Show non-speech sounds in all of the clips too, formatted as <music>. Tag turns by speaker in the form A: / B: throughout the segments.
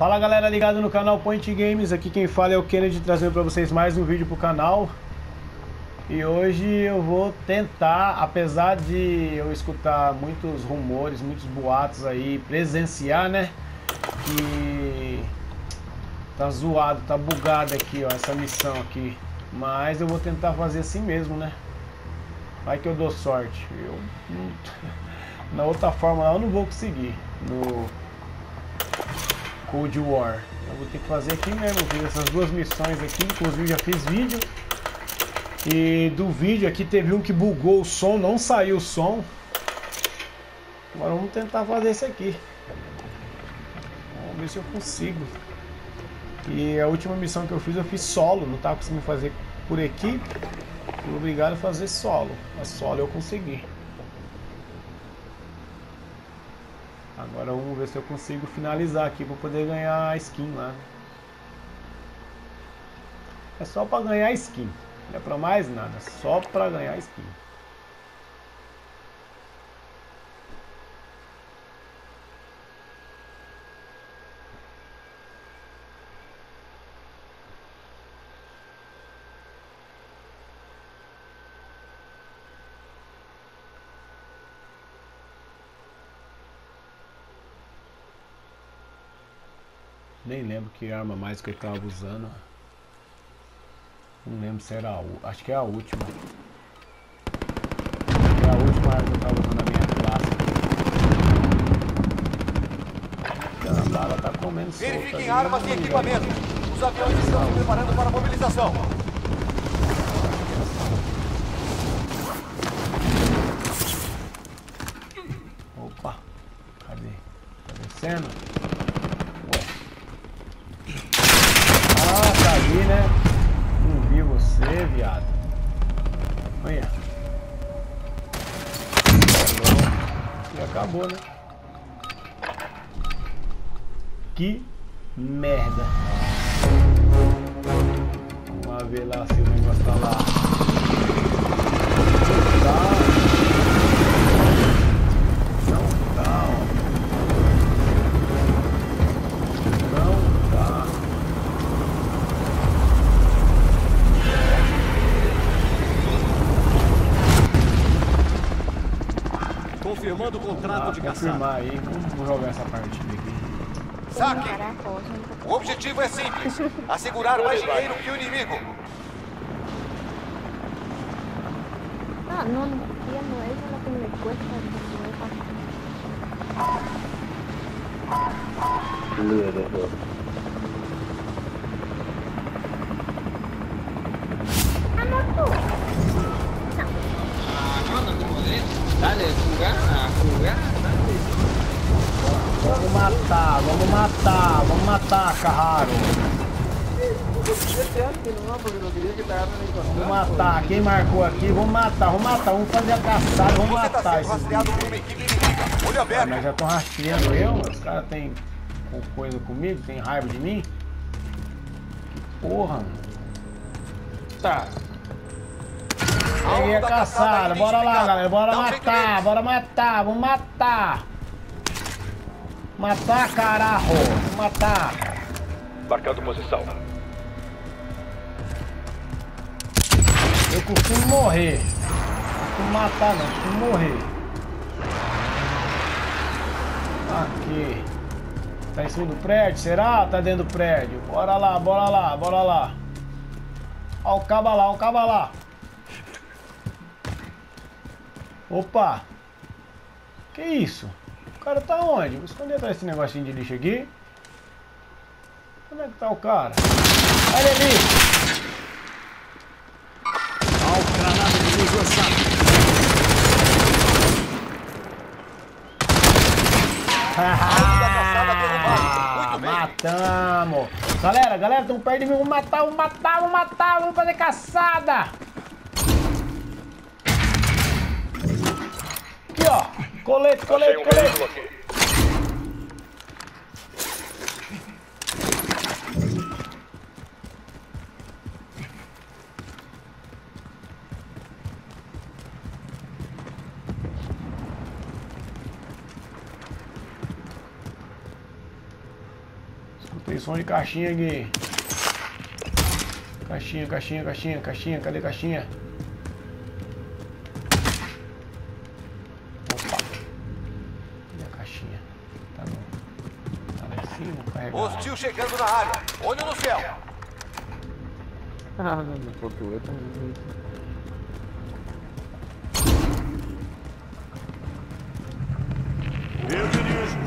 A: Fala galera ligado no canal Point Games, aqui quem fala é o Kennedy trazendo para vocês mais um vídeo pro canal. E hoje eu vou tentar, apesar de eu escutar muitos rumores, muitos boatos aí, presenciar né? Que tá zoado, tá bugado aqui ó, essa missão aqui. Mas eu vou tentar fazer assim mesmo né? Vai que eu dou sorte. Eu, <laughs> Na outra forma eu não vou conseguir. No Cold War. Eu vou ter que fazer aqui mesmo, essas duas missões aqui, inclusive já fiz vídeo. E do vídeo aqui teve um que bugou o som, não saiu o som. Agora vamos tentar fazer isso aqui. Vamos ver se eu consigo. E a última missão que eu fiz, eu fiz solo, não estava conseguindo fazer por equipe. Fui obrigado a fazer solo. Mas solo eu consegui. Agora vamos ver se eu consigo finalizar aqui para poder ganhar a skin lá. É só para ganhar skin. Não é para mais nada, só para ganhar skin. Lembro que arma mais que eu estava usando. Não lembro se era a Acho que é a última. É a última arma que eu estava usando na minha classe. A bala tá comendo solta.
B: Verifiquem armas e equipamentos. Os aviões estão se preparando para a mobilização.
A: Opa. Cadê? Tá descendo? Acabou, né? Que merda. Vamos ver lá se o negócio tá lá.
B: Confirmando o contrato ah, de
A: confirmar aí, vamos jogar essa partida aqui.
B: Saque! O objetivo é simples: assegurar mais dinheiro que o inimigo.
C: Ah, no, ya no es lo que me cuesta. Ah,
A: Vamos matar, vamos matar, vamos matar, Carraro. Vamos matar, quem marcou aqui, vamos matar, vamos matar, vamos fazer a caçada, vamos tá matar esses ah, Mas já estão rastreando eu, os caras têm coisa comigo, tem raiva de mim? Que porra, mano. Tá. Peguei a caçada. Bora lá, galera. Bora matar. Bora matar. Vamos matar. Matar. Vamos matar.
B: Marcando posição.
A: Eu costumo morrer. Não costumo matar, não. Costumo morrer. Aqui. Tá em cima do prédio? Será? Tá dentro do prédio. Bora lá, bora lá, bora lá. Ó o caba lá, ó o caba lá. Opa! Que isso? O cara tá onde? Vou esconder atrás desse negocinho de lixo aqui. Onde é que tá o cara? Olha ali! Olha o granada de luz lançado. Ah, matamos! Galera, galera, estamos perto de mim. Vamos matar, vamos matar, vamos matar, vamos fazer caçada! ó. Colete, colete, um colete. Tem som de caixinha aqui. Caixinha, caixinha, caixinha, caixinha. Cadê caixinha? Caixinha? Tá, no... tá lá em cima.
B: Hostil chegando na área. Olho no céu.
D: Ah, não, não faltou. Eu também.
E: Eu dirijo.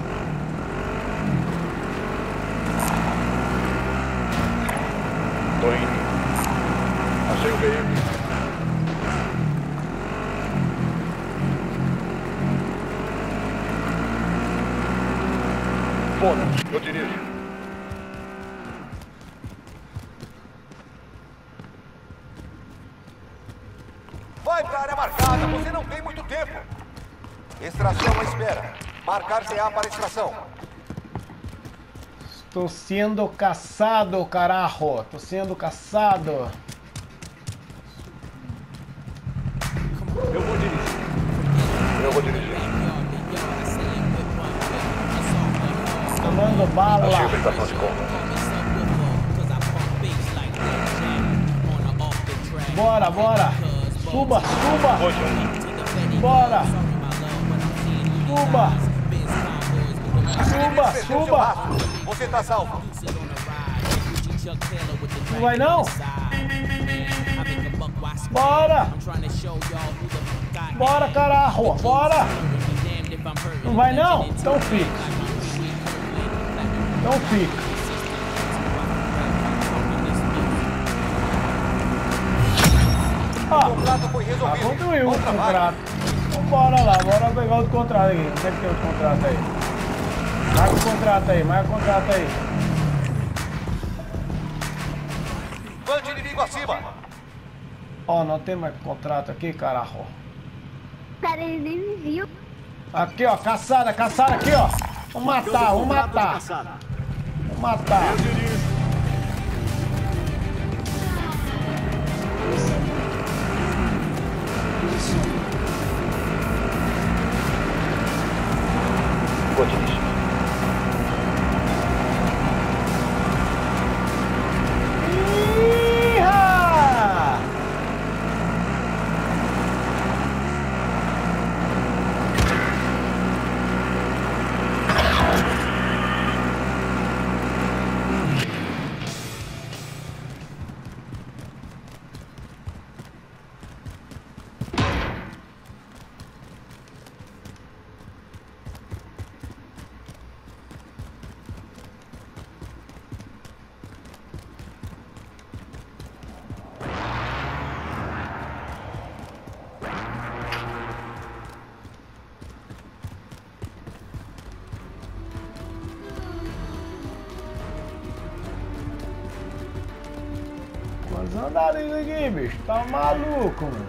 E: Tô indo. Achei o veículo. Bônus, eu dirijo.
B: Vai pra área marcada. Você não tem muito tempo. Extração à espera. CA para extração.
A: Estou sendo caçado, carajo. Estou sendo caçado.
E: Eu vou dirigir. Eu vou dirigir.
A: Tomando bala.
E: Achei a estação de compra.
A: Bora, bora. Suba, suba. Bora. Suba. Suba, suba.
B: Você tá salvo.
A: Não vai não? Bora. Bora, carajo. Bora. Não vai não? Então fica. Então fica.
B: O
A: Ah,
B: contrato foi resolvido.
A: concluiu o contrato. Então bora lá, bora pegar outro contrato aqui. Onde é que tem outro contrato aí? Marca o contrato aí, marca o contrato aí.
B: Bande inimigo acima.
A: Ó, não tem mais contrato aqui, carajo.
C: Cara, ele nem me viu.
A: Aqui, ó, caçada, caçada aqui, ó. Vamos matar, vamos matar. Vamos matar. Quantos andares aqui, bicho? Tá maluco, mano.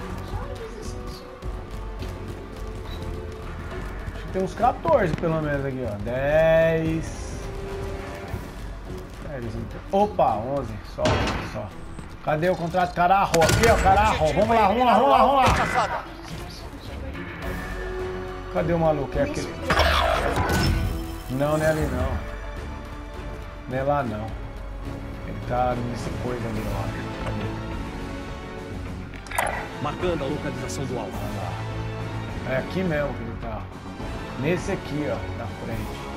A: Acho que tem uns 14 pelo menos aqui, ó. 10. 10 então. Opa, 11. Só 11, só. Cadê o contrato? Carajo, aqui, ó, carajo. Vamos lá, vamos lá, vamos lá, vamos lá. Cadê o maluco? É aquele. Não, não é ali não. Não é lá não. Ele tá nesse coisa ali. Cadê?
F: Marcando a localização do alvo.
A: É aqui mesmo que ele tá. Nesse aqui, ó, na frente.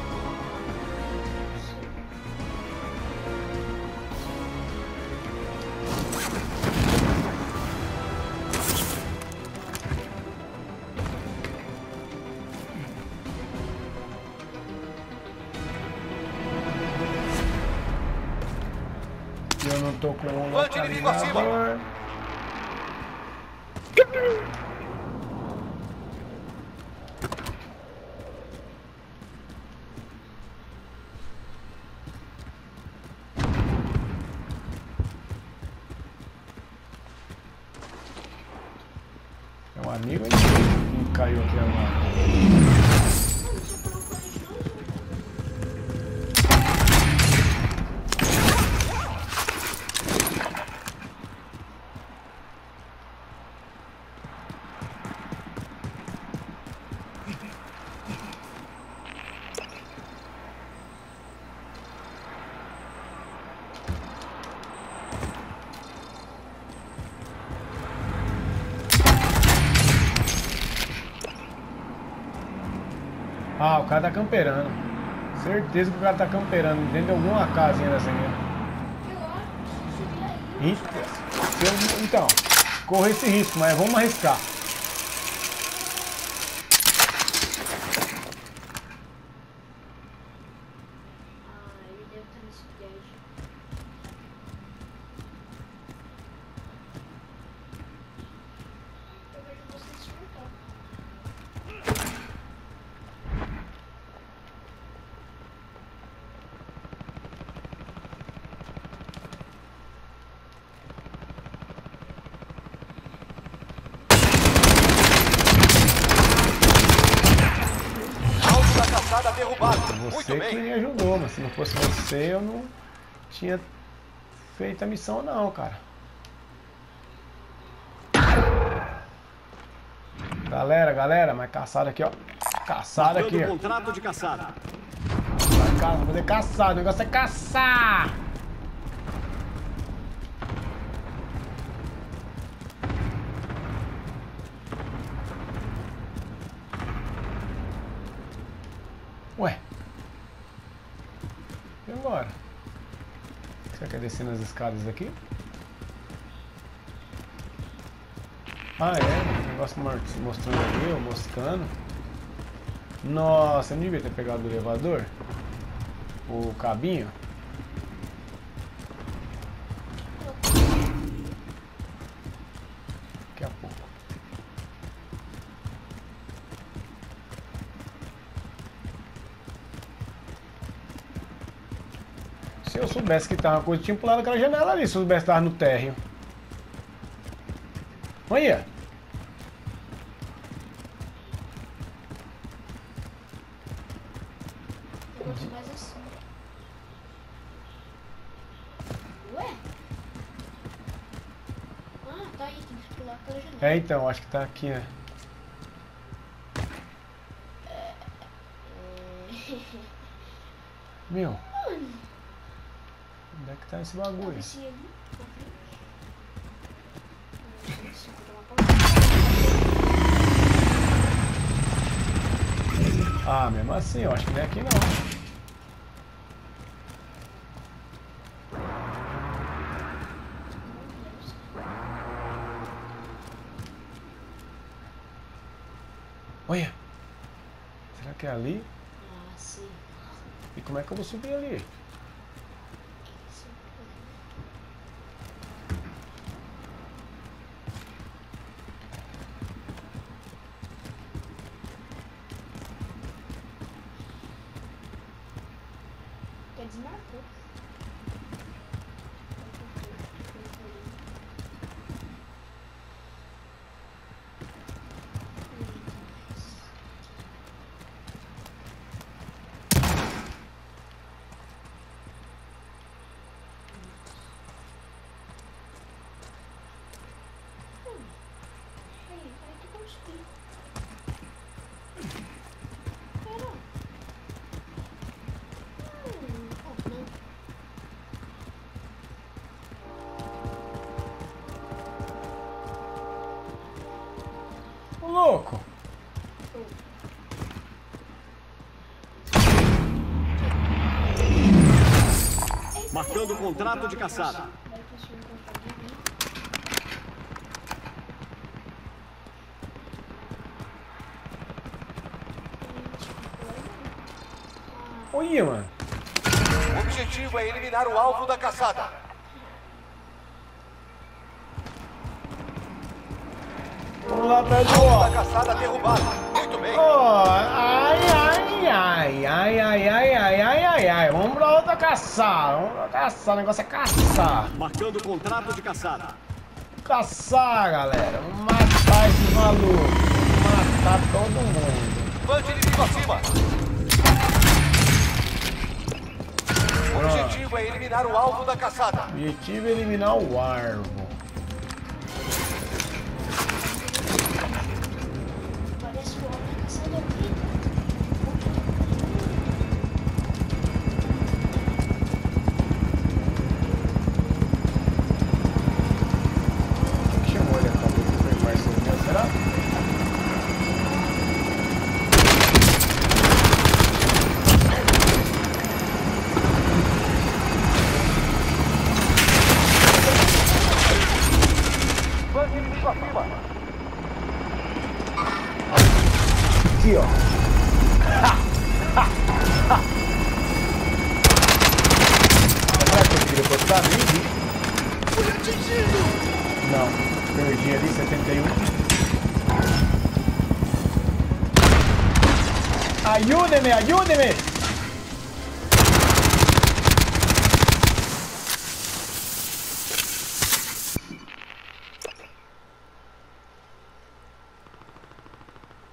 A: Cara tá camperando. Certeza que o cara tá camperando dentro de alguma casinha dessa aqui. Eu- Então, corro esse risco, mas vamos arriscar.
C: Ah, ele deve estar nesse prédio. Eu vejo você despertar.
B: Alvo da caçada derrubado. Muito
A: Você que
B: bem.
A: me ajudou, mas se você, eu não tinha feito a missão não, cara. Galera, galera, mas caçada aqui, ó. Caçada aqui, ó.
F: contrato de caçada.
A: Vai ca- Vamos fazer caçada, o negócio é caçar! Descendo as escadas aqui? Ah é, o negócio mostrando ali, ó, moscando. Nossa, eu não devia ter pegado o elevador. O cabinho. Se eu soubesse que tava uma coisa, tinha pulado aquela janela ali, se eu soubesse que tava no térreo. Olha!
C: Assim. Ah, tá aí, tem que pular pela janela.
A: É então, acho que tá aqui, né? <laughs> Meu. Tá esse bagulho?
C: Desci ali, na frente. Ah, desci por uma porta.
A: Ah, mesmo assim, eu acho que não é aqui não. Olha! Será que é ali?
C: Ah, sim.
A: E como é que eu vou subir ali?
C: Quer desmarcou. Peraí, peraí que eu consegui. Pera. Hum, oh, não.
A: Ô louco!
F: Marcando contrato de caçada.
A: Olha, mano!
B: O objetivo é eliminar o alvo da caçada.
A: Lá atrás do
B: Alvo
A: ó!
B: da caçada derrubado. Muito bem.
A: Ó, ai, ai, ai, ai, ai, ai, ai, ai, ai, ai. Vamos pra outra caçar. Vamos pra caçar. O negócio é caçar.
F: Marcando contrato de caçada.
A: Caçar, galera. Vamos matar esses malucos. Vamos matar todo mundo.
B: Mande inimigo acima. O objetivo é eliminar o alvo da caçada.
A: Objetivo é eliminar o arvo. Depositar? Nem vi. Fui atingido! Não, perdi ali, 71. Ayúdeme, ayúdeme!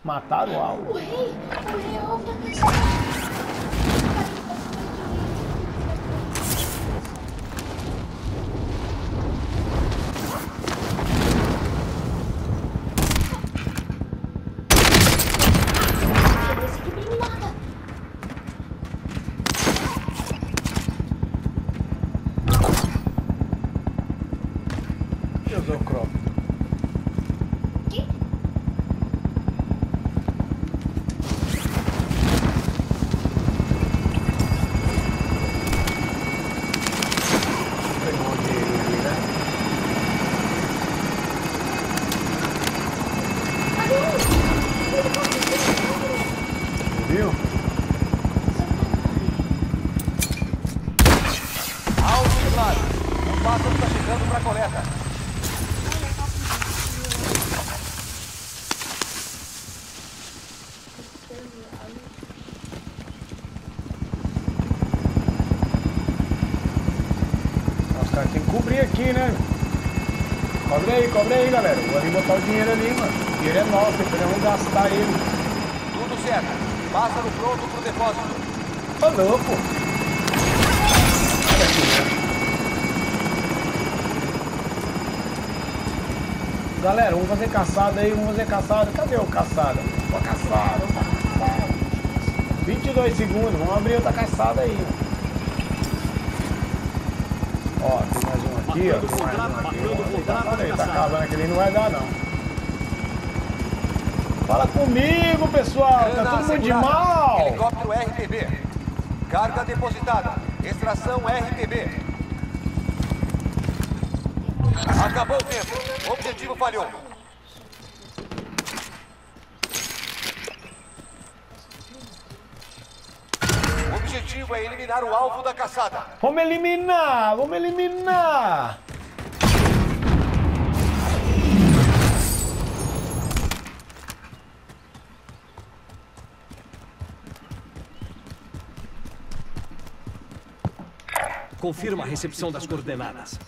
A: Mataram o alvo.
C: O rei, o rei ouve
A: Eu dou crop.
C: Que?
A: Pegou o dinheiro ali, né? Viu?
B: Alto e claro. O pássaro está chegando para a coleta.
A: Os caras têm que cobrir aqui, né? Cobre aí, cobre aí, galera. Vou ali botar o dinheiro ali, mano. O dinheiro é nosso, podemos gastar ele.
B: Tudo certo. Pássaro pronto para o depósito.
A: Ô, louco! Olha aqui, né? Galera, vamos fazer caçada aí, vamos fazer caçada. Cadê o caçada? Uma caçada, uma caçada. 22 segundos, vamos abrir outra caçada aí. Ó, tem mais um aqui, ó. Tá acabando aquele não vai dar não. Fala comigo, pessoal. Tá todo mundo de mal.
B: Helicóptero RPB. Carga depositada. Extração RPB. Acabou o tempo. O objetivo falhou. Objetivo é eliminar o alvo da caçada.
A: Vamos eliminar, vamos eliminar.
F: Confirma a recepção das coordenadas.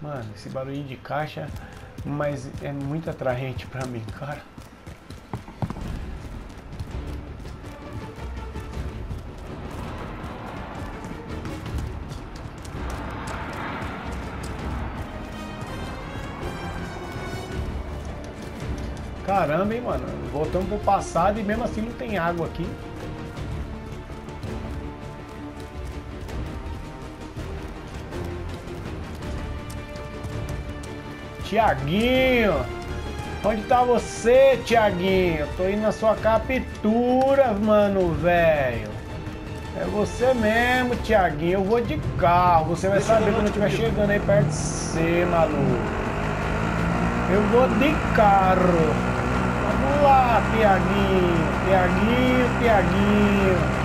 A: Mano, esse barulho de caixa, mas é muito atraente pra mim, cara. Caramba, hein, mano. Voltamos pro passado e mesmo assim não tem água aqui. Tiaguinho! Onde tá você, Tiaguinho? Tô indo na sua captura, mano, velho. É você mesmo, Tiaguinho. Eu vou de carro. Você vai saber quando eu estiver chegando aí perto de você, maluco. Eu vou de carro. Vamos lá, Tiaguinho. Tiaguinho, Tiaguinho.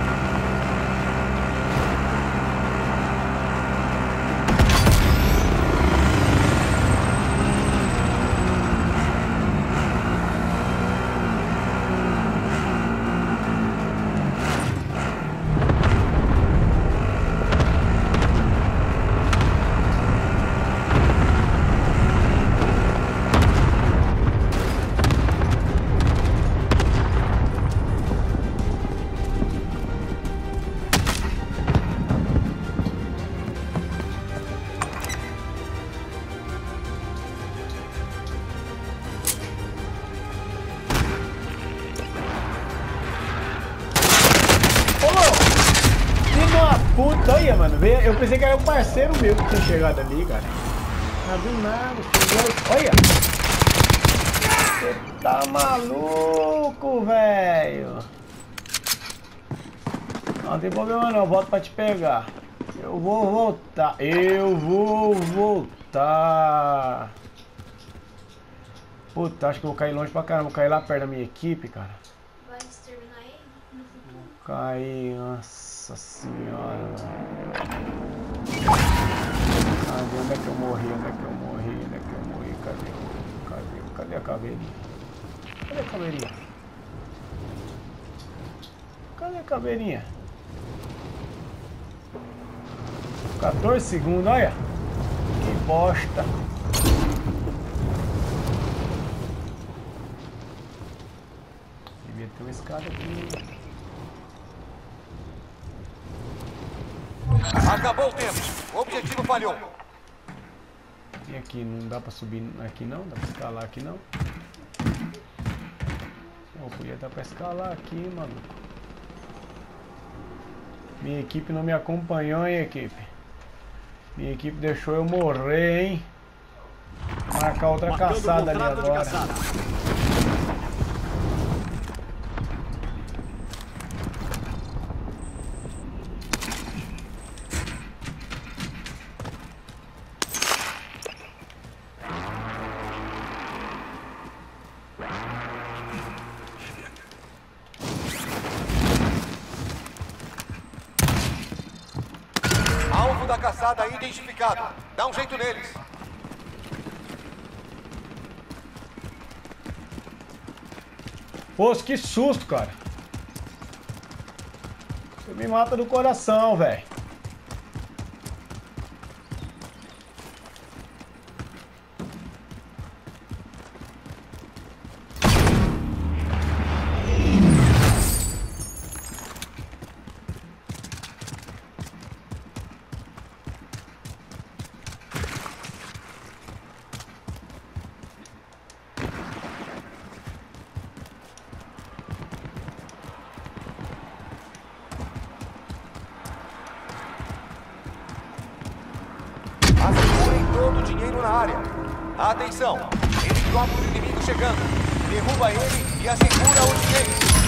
A: Eu pensei que era um parceiro meu que tinha chegado ali, cara. Não viu nada, chegou. Olha! Você tá maluco, velho? Não tem problema não, eu volto pra te pegar. Eu vou voltar. Eu vou voltar. Puta, acho que eu vou cair longe pra caramba. Vou cair lá perto da minha equipe, cara.
G: Vai exterminar ele no futuro.
A: Cair, nossa senhora. Cadê? Onde é que eu morri? Onde é que eu morri? Onde é que eu morri? Cadê? Cadê? Cadê a caveirinha? Cadê a caveirinha? Cadê a caveirinha? 14 segundos, olha. Que bosta. Devia ter uma escada aqui.
B: Acabou o tempo. O objetivo falhou.
A: E aqui, não dá pra subir aqui não? Dá pra escalar aqui não? Pô, podia dar pra escalar aqui, maluco. Minha equipe não me acompanhou, hein, equipe? Minha equipe deixou eu morrer, hein? Marcar outra
F: Marcando
A: caçada ali agora.
F: Caçada.
B: Alvo da caçada identificado. Dá um jeito neles.
A: Pô, que susto, cara. Você me mata do coração, velho.
B: Todo o dinheiro na área. Atenção! Helicóptero inimigo chegando. Derruba ele e assegura o dinheiro.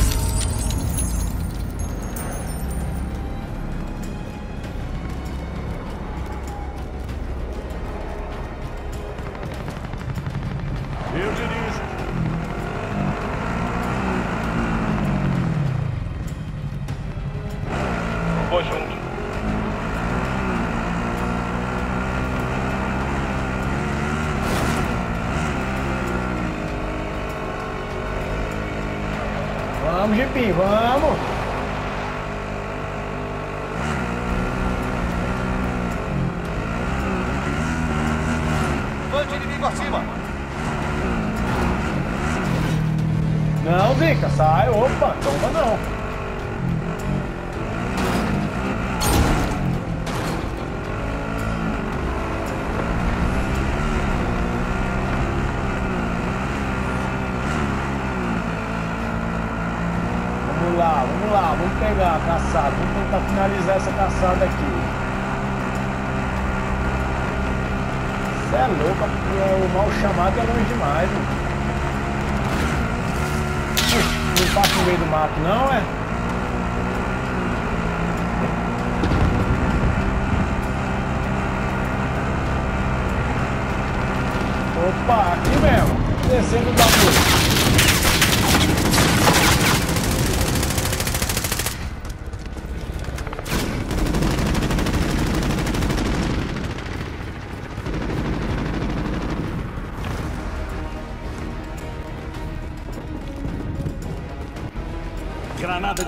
A: Vamos.
B: Mande inimigo acima.
A: Não, Zica, sai. Opa, toma não. Vamos lá, vamos lá, vamos pegar a caçada. Vamos tentar finalizar essa caçada aqui. Você é louco, o mal chamado é longe demais. Não passa no meio do mato, não, é? Opa, aqui mesmo. Descendo da luz.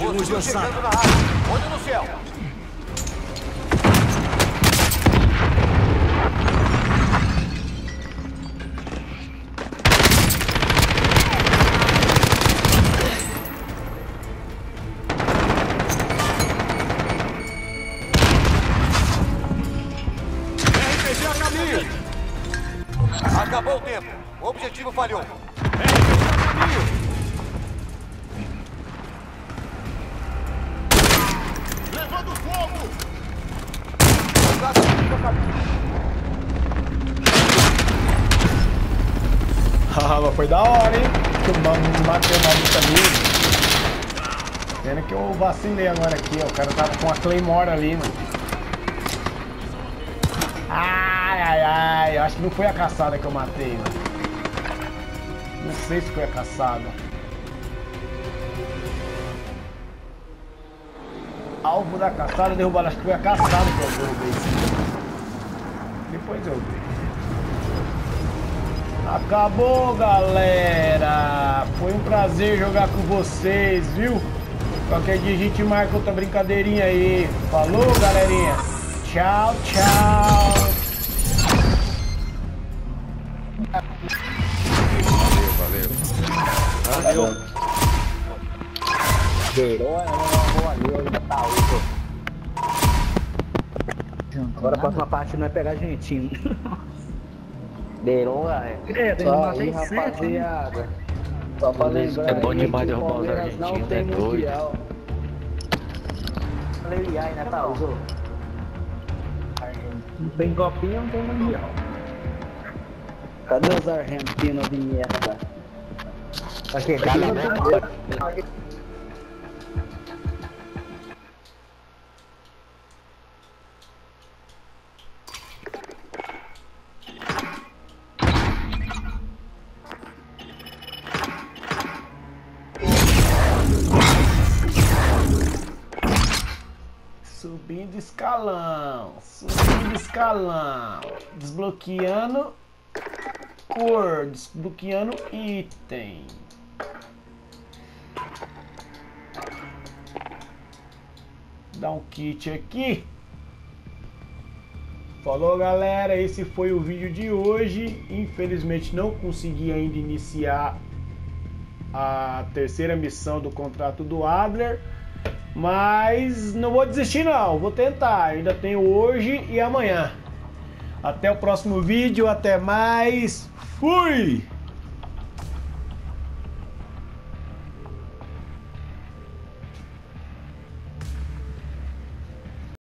B: Chegando na área. Olho no céu.
A: Ah, foi da hora, hein? Que o mano bateu na luta ali. Pena que eu vacilei agora aqui, ó. O cara tava com a Claymore ali, mano. Ai, ai, ai. Acho que não foi a caçada que eu matei, mano. Não sei se foi a caçada. Alvo da caçada derrubado. Acho que foi a caçada que eu derrubei. Depois eu vi. Acabou, galera. Foi um prazer jogar com vocês, viu? Qualquer dia a gente marca outra brincadeirinha aí. Falou, galerinha. Tchau, tchau.
H: Verona, não, boa ali, ainda tá uso. Agora a próxima parte não é pegar argentino. <laughs> Verona, é.
I: É, tem uma
H: aí,
I: né?
H: rapaziada. Só pra lembrar
D: É bom demais derrubar os argentinos,
H: tem
D: é doido.
H: Falei, ai, né, uso.
I: Não tem copinha, não tem mundial.
H: Cadê os argentinos de merda? Tá chegando, né?
A: Subindo escalão. Subindo escalão. Desbloqueando cor. Desbloqueando item. Dá um kit aqui. Falou galera, esse foi o vídeo de hoje. Infelizmente não consegui ainda iniciar a terceira missão do contrato do Adler. Mas não vou desistir não, vou tentar. Ainda tenho hoje e amanhã. Até o próximo vídeo, até mais. Fui!